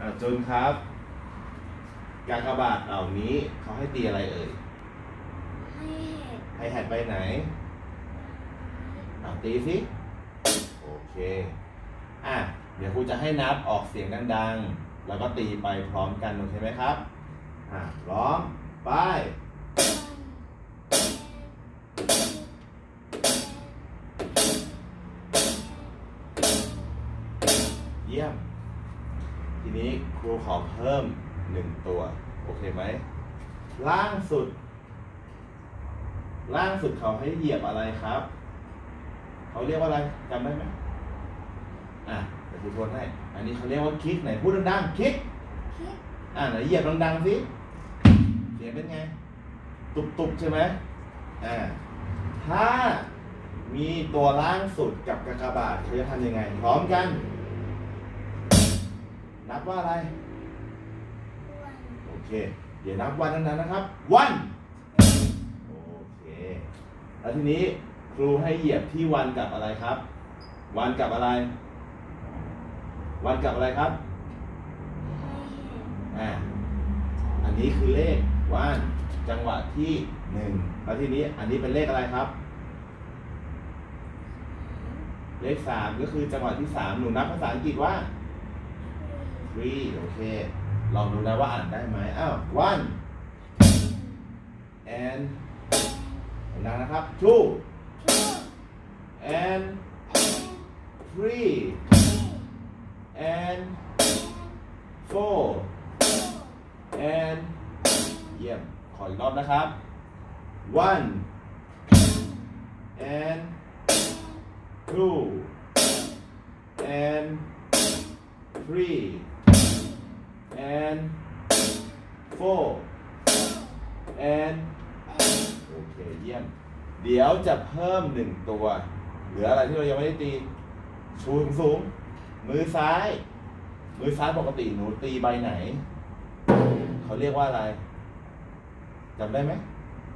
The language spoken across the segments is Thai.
อ่าจุนครับกากบาทเหล่านี้เขาให้ตีอะไรเอ่ย ให้เห็ดให้แฮดไปไหนอ่าตีสิ โอเค อะ เดี๋ยวครูจะให้นับออกเสียงดัง ๆ แล้วก็ตีไปพร้อมกันโอเคไหมครับ อะพร้อมไป ทีนี้ครูขอเพิ่มหนึ่งตัว โอเคไหม ล่างสุด ล่างสุดเขาให้เหยียบอะไรครับ เขาเรียกว่าอะไรจำได้ไหมอะเดี๋ยวครูทวนให้ อันนี้เขาเรียกว่าคลิกไหนพูดดังๆคลิกคิดอะไหนเหยียบดังๆสิเสียงเป็นไง ตุบๆใช่ไหมอ่าถ้ามีตัวล่างสุดกับกากบาทเขาจะทำยังไง พร้อมกัน นับว่าอะไรอ้วนโอเค เดี๋ยวนับวันนั้นนะครับ วัน โอเค แล้วทีนี้ครูให้เหยียบที่วันกับอะไรครับ วันกับอะไร วันกับอะไรครับ อ่า อันนี้คือเลขวันจังหวะที่หนึ่งแล้วทีนี้อันนี้เป็นเลขอะไรครับ เลขสามก็คือจังหวะที่สามหนูนับภาษาอังกฤษว่า three โอเค ลองดูนะว่าอ่านได้ไหมอ้าว one and ดังนะครับ two and three and four and เยี่ยม ขออีกรอบนะครับ one and two and three and four and โอเคเยี่ยม เดี๋ยวจะเพิ่มหนึ่งตัว เหลืออะไรที่เรายังไม่ได้ตี ชูสูงๆมือซ้าย มือซ้ายปกติหนูตีใบไหน เขาเรียกว่าอะไรจำได้ไหม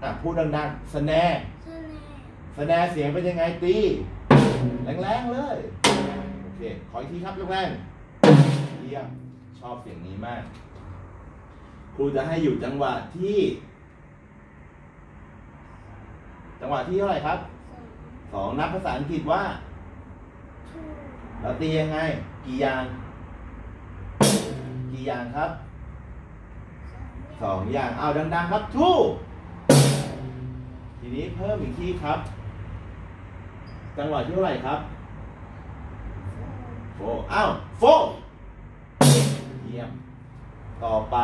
อะพูดดังๆสแนร์เสน่ห์สแนร์เสียงเป็นยังไงตี แรงๆเลย โอเค ขออีกทีครับแรงๆเยี่ยม ชอบเสียงนี้มาก ครูจะให้อยู่จังหวะที่ จังหวะที่เท่าไหร่ครับสองนับภาษาอังกฤษว่า เราตียังไง กี่อย่าง กี่อย่างครับสองอย่าง เอาดัง ๆ ครับทูทีนี้เพิ่มอีกที่ครับ จังหวะที่เท่าไหร่ครับโฟอ้าวโฟ เยี่ยม ต่อไป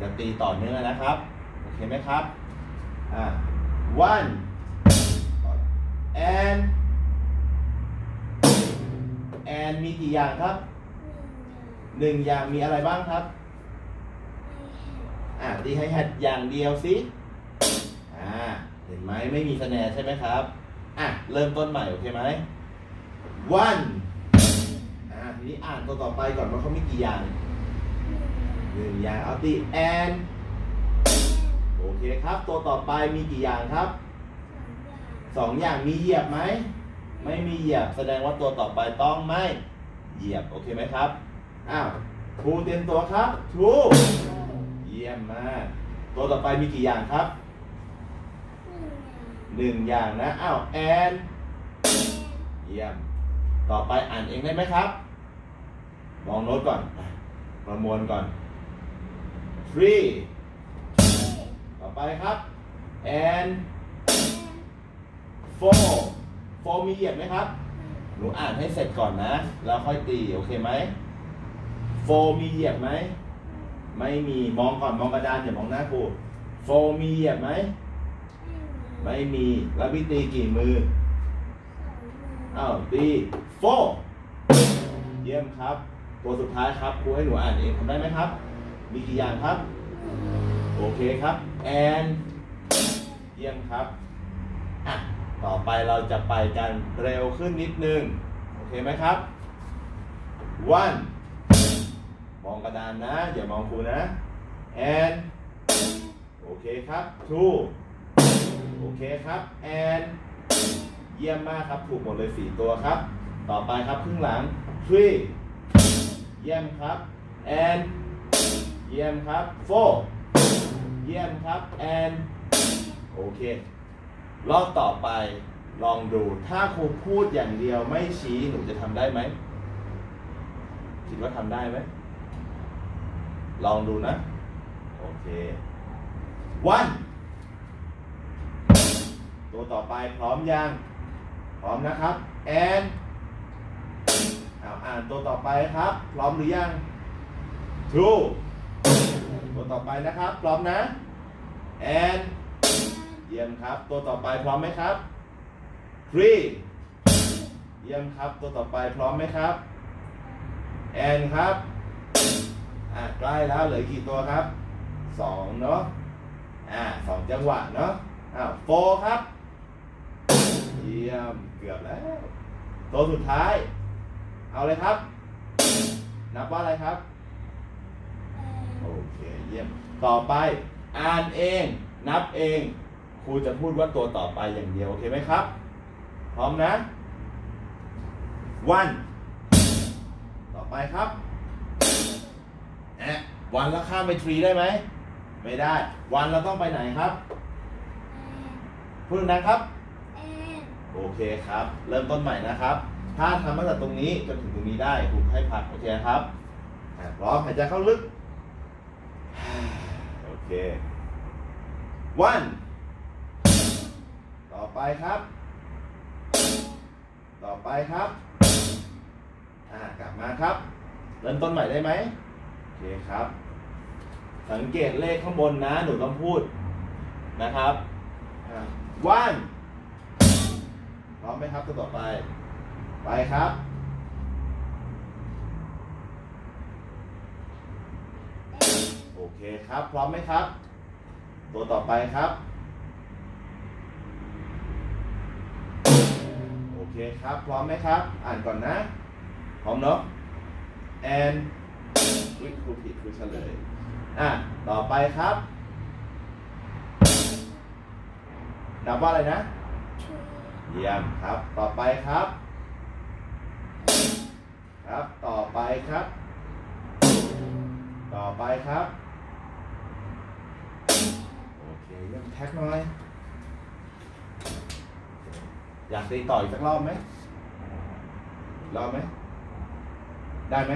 จะตีต่อเนื่องนะครับ โอเคไหมครับ อ่า one and and มีกี่อย่างครับหนึ่งอย่างหนึ่งอย่างมีอะไรบ้างครับให้เห็ดอ่าตีให้แฮดอย่างเดียวสิ อ่า เห็นไหมไม่มีคะแนนใช่ไหมครับ อะ เริ่มต้นใหม่ โอเคไหม one อ่า ทีนี้อ่านตัวต่อไปก่อนว่าเขามีกี่อย่างหนึ่งอย่างเอาตี and โอเคครับ ตัวต่อไปมีกี่อย่างครับสองอย่างมีเหยียบไหม ไม่มีเหยียบแสดงว่าตัวต่อไปต้องไม่เหยียบโอเคไหมครับอ้าวครูเตรียมตัวครับครูเยี่ยมมากตัวต่อไปมีกี่อย่างครับหนึ่งอย่างนะอ้าวแอนเยี่ยม ต่อไปอ่านเองได้ไหมครับ มองโน้ตก่อนอะประมวลก่อน three ต่อไปครับ and four four มีเหยียบไหมครับ หนูอ่านให้เสร็จก่อนนะ แล้วค่อยตี โอเคไหม four มีเหยียบไหม ไม่มี มองก่อน มองกระดานอย่ามองหน้าครู four มีเหยียบไหม ไม่มี แล้วพี่ตีกี่มือ อ้าว ตี four เยี่ยมครับ ตัวสุดท้ายครับครูให้หนูอ่านเองทำได้ไหมครับ มีกี่อย่างครับ โอเคครับ and เยี่ยมครับอะต่อไปเราจะไปกันเร็วขึ้นนิดนึง โอเคไหมครับ one มองกระดานนะ อย่ามองครูนะ and โอเคครับ two โอเคครับ and เยี่ยมมากครับ ถูกหมดเลยสี่ตัวครับ ต่อไปครับครึ่งหลัง three เยี่ยมครับ and เยี่ยมครับ four เยี่ยมครับ and โอเค รอบต่อไปลองดู ถ้าครูพูดอย่างเดียวไม่ชี้หนูจะทำได้ไหม คิดว่าทำได้ไหม ลองดูนะ โอเค one ตัวต่อไปพร้อมยัง พร้อมนะครับ and อ่านตัวต่อไปครับ พร้อมหรือยัง two ตัวต่อไปนะครับ พร้อมนะ and เยี่ยมครับ ตัวต่อไปพร้อมไหมครับ three เยี่ยมครับ ตัวต่อไปพร้อมไหมครับ and ครับอ่าใกล้แล้วเหลือกี่ตัวครับสองเนาะอ่าสองจังหวะเนาะอ้าวโฟครับ เยี่ยมเกือบแล้ว ตัวสุดท้าย เอาเลยครับ นับว่าอะไรครับ โอเค เยี่ยม ต่อไป อ่านเอง นับเอง ครูจะพูดว่าตัวต่อไปอย่างเดียว โอเคไหมครับ พร้อมนะ วัน ต่อไปครับแอะวันแล้วข้ามไปทรีได้ไหม ไม่ได้ วันเราต้องไปไหนครับพูดนะครับ โอเคครับ เริ่มต้นใหม่นะครับ ถ้าทำตั้งแต่ตรงนี้จนถึงตรงนี้ได้ครูให้พักโอเคครับพร้อมหายใจเข้าลึก โอเค one ต่อไปครับ ต่อไปครับ อ่ากลับมาครับ เริ่มต้นใหม่ได้ไหมโอเคครับ สังเกตเลขข้างบนนะ หนูต้องพูดนะครับอ่า one พร้อมไหมครับตัวต่อไป ไปครับ โอเคครับ พร้อมไหมครับ ตัวต่อไปครับ โอเคครับ พร้อมไหมครับ อ่านก่อนนะ พร้อมเนาะ and อุ๊ยครูผิดครูเฉลย อะ ต่อไปครับ นับว่าอะไรนะ เยี่ยมครับ ต่อไปครับ ครับ ต่อไปครับ ต่อไปครับ โอเคเยี่มแท็กหน่อย อยากตีต่ออีกสักรอบไหมรอบไหม ได้ไหม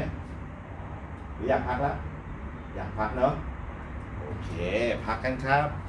หรืออยากพักแล้ว อยากพักเนาะ โอเค พักกันครับ